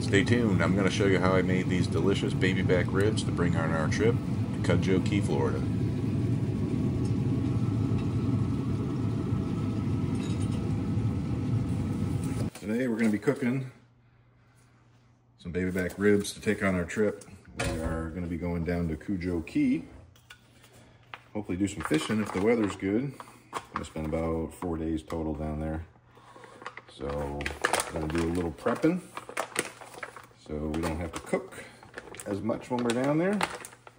Stay tuned. I'm going to show you how I made these delicious baby back ribs to bring on our trip to Cudjoe Key, Florida. Today we're going to be cooking some baby back ribs to take on our trip. We are going to be going down to Cudjoe Key. Hopefully do some fishing if the weather's good. I'm going to spend about four days total down there. So I'm going to do a little prepping so we don't have to cook as much when we're down there.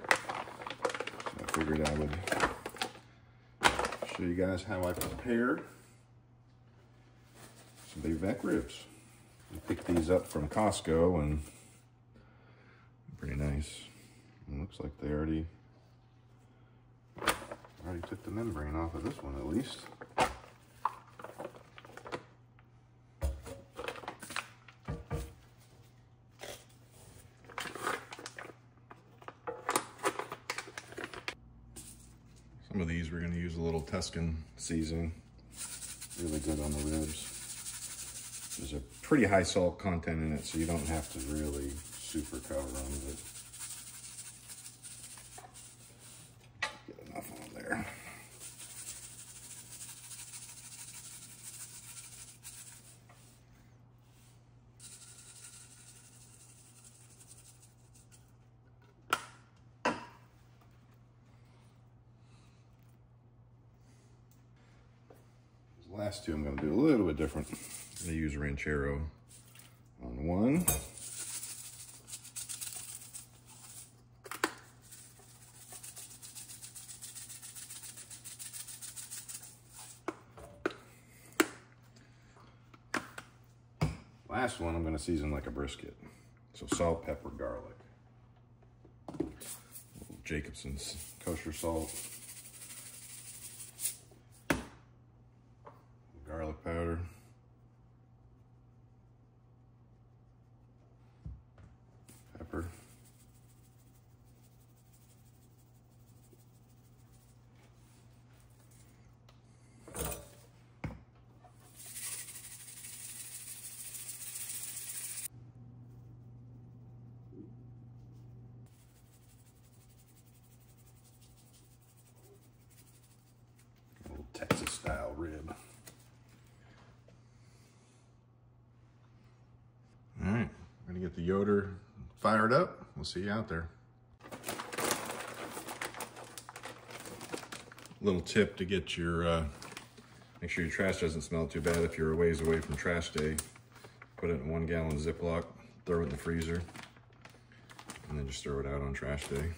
I figured I would show you guys how I prepared some baby back ribs. I picked these up from Costco and pretty nice. It looks like they already already took the membrane off of this one at least. Use a little Tuscan seasoning. Really good on the ribs. There's a pretty high salt content in it, so you don't have to really super cover them. But get enough on there. These last two I'm going to do a little bit different. I'm going to use Ranchero on one. Last one I'm going to season like a brisket. So salt, pepper, garlic. Jacobsen's kosher salt. Garlic powder. Pepper. A little Texas style rib. All right, gonna get the Yoder fired up. We'll see you out there. Little tip to get your, uh, make sure your trash doesn't smell too bad if you're a ways away from trash day. Put it in one gallon Ziploc, throw it in the freezer, and then just throw it out on trash day.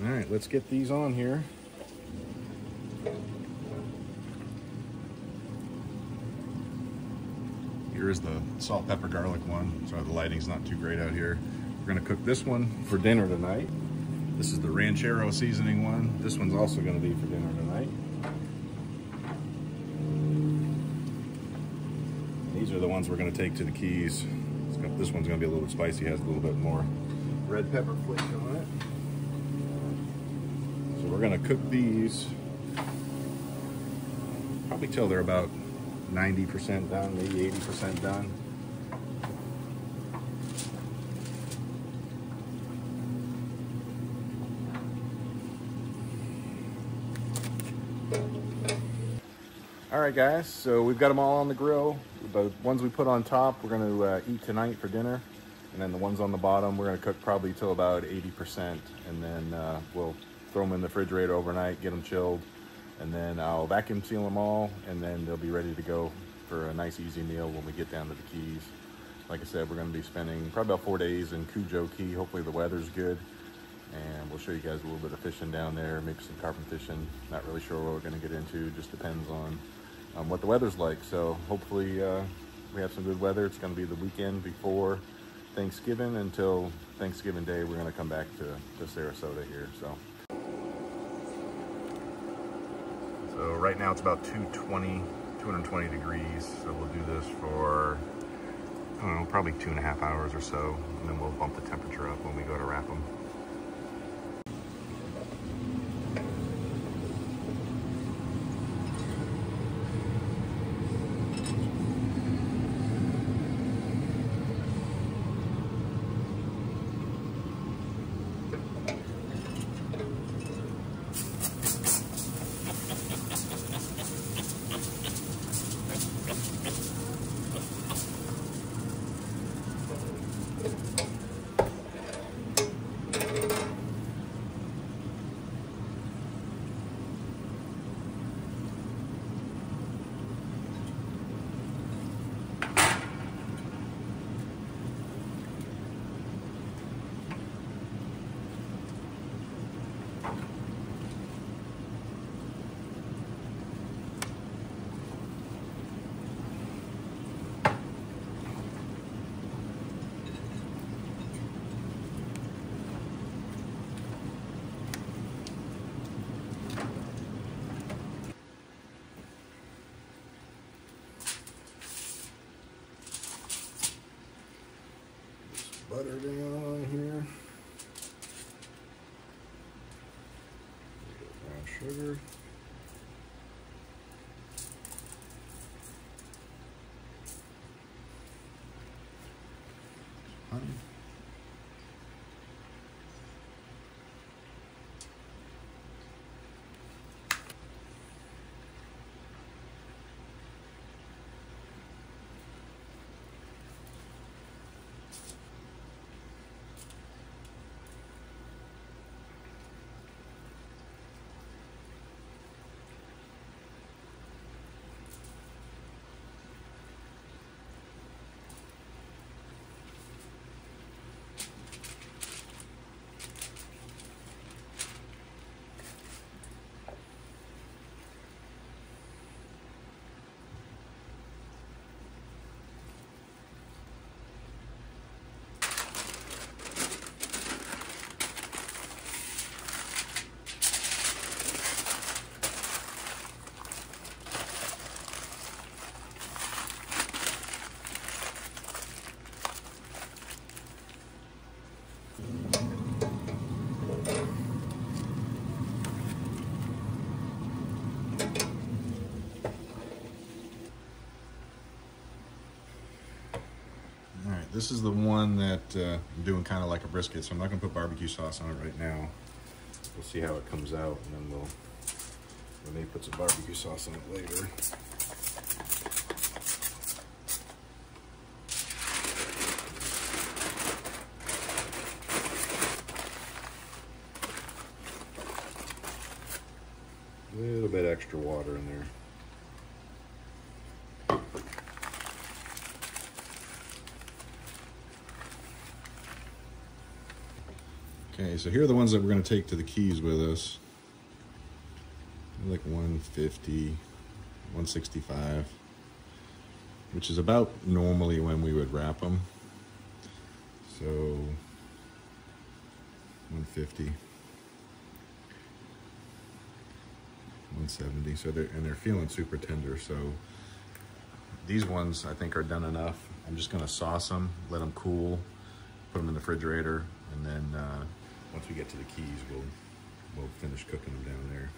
All right, let's get these on here. Here's the salt, pepper, garlic one. Sorry, the lighting's not too great out here. We're gonna cook this one for dinner tonight. This is the Ranchero seasoning one. This one's also gonna be for dinner tonight. These are the ones we're gonna take to the Keys. Gonna, this one's gonna be a little bit spicy, has a little bit more red pepper flake on it. We're gonna cook these probably till they're about 90% done, maybe 80% done. All right, guys, so we've got them all on the grill. The ones we put on top, we're gonna uh, eat tonight for dinner. And then the ones on the bottom, we're gonna cook probably till about 80%. And then uh, we'll throw them in the refrigerator overnight, get them chilled. And then I'll vacuum seal them all, and then they'll be ready to go for a nice, easy meal when we get down to the Keys. Like I said, we're gonna be spending probably about four days in Cudjoe Key. Hopefully the weather's good. And we'll show you guys a little bit of fishing down there, maybe some carpet fishing. Not really sure what we're gonna get into, just depends on um, what the weather's like. So hopefully uh, we have some good weather. It's going to be the weekend before Thanksgiving until Thanksgiving Day. We're going to come back to, to Sarasota here. So. So right now it's about 220, 220 degrees. So we'll do this for, I don't know, probably two and a half hours or so. And then we'll bump the temperature up when we go to wrap them. Butter down on here. Brown sugar. Honey. All right, this is the one that uh, I'm doing kind of like a brisket, so I'm not gonna put barbecue sauce on it right now. We'll see how it comes out, and then we'll, we may put some barbecue sauce on it later. A little bit extra water in there. So here are the ones that we're going to take to the Keys with us. Like 150, 165, which is about normally when we would wrap them. So 150, 170. So they're and they're feeling super tender. So these ones I think are done enough. I'm just going to sauce them, let them cool, put them in the refrigerator, and then. Uh, once we get to the keys, we'll we'll finish cooking them down there.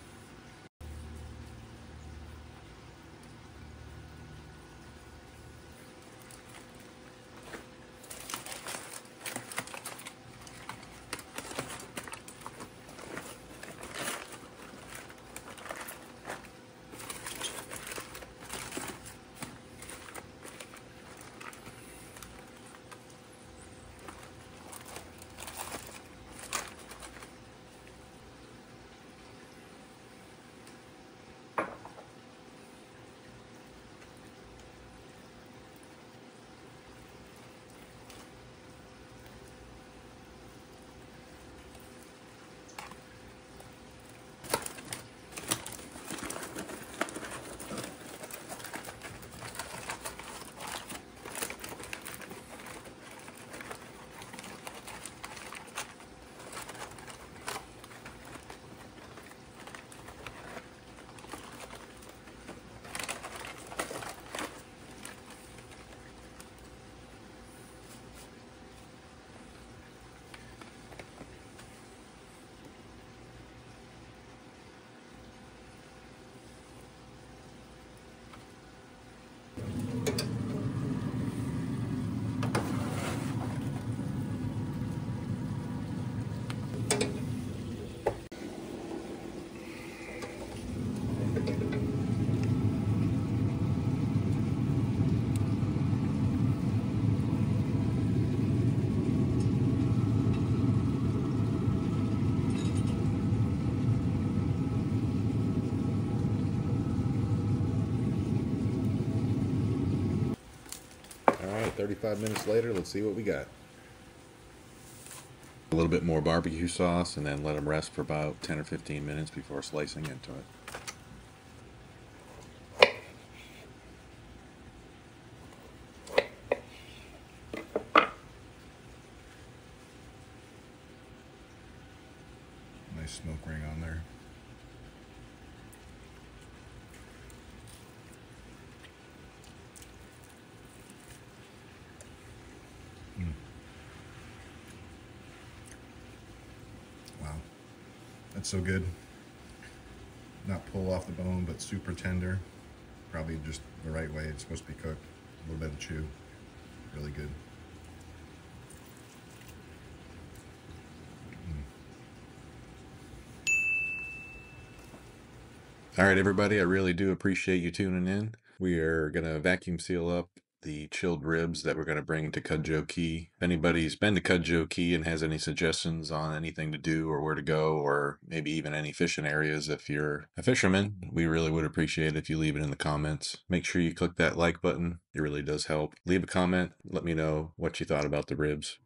35 minutes later, let's see what we got. A little bit more barbecue sauce and then let them rest for about 10 or 15 minutes before slicing into it. Nice smoke ring on there. Mm. Wow. That's so good. Not pull off the bone, but super tender. Probably just the right way it's supposed to be cooked. A little bit of chew. Really good. Mm. All right, everybody, I really do appreciate you tuning in. We are going to vacuum seal up the chilled ribs that we're going to bring to Cudjoe Key. If anybody's been to Cudjoe Key and has any suggestions on anything to do or where to go, or maybe even any fishing areas, if you're a fisherman, we really would appreciate it if you leave it in the comments. Make sure you click that like button, it really does help. Leave a comment, let me know what you thought about the ribs.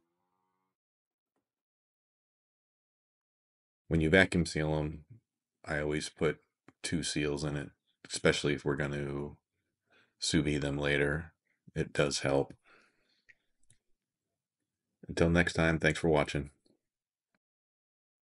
When you vacuum seal them, I always put two seals in it, especially if we're going to sous vide them later. It does help. Until next time, thanks for watching.